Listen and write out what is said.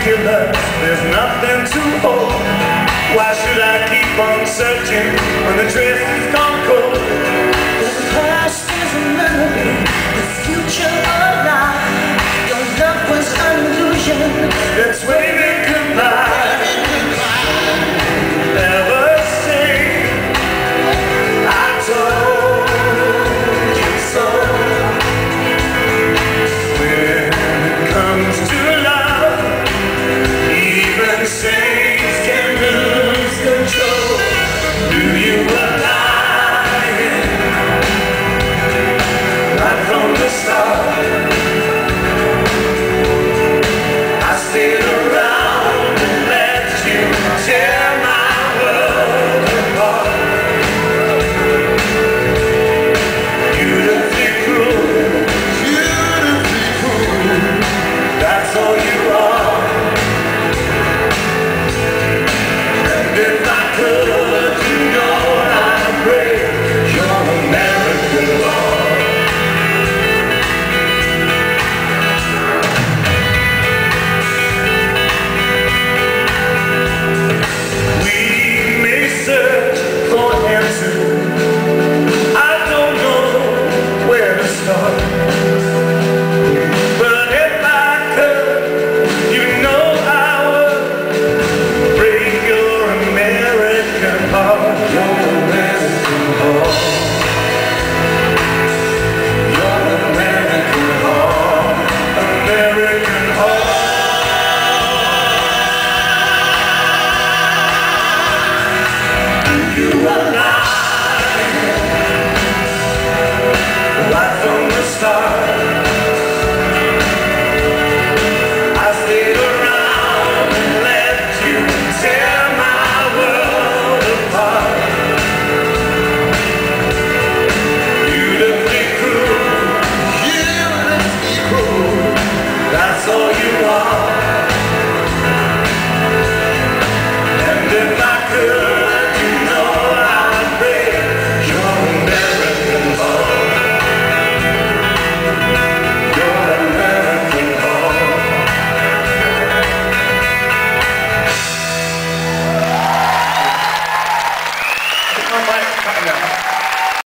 ridiculous There's nothing to hold Why should I keep on searching When the dress is gone cold?